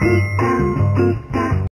good.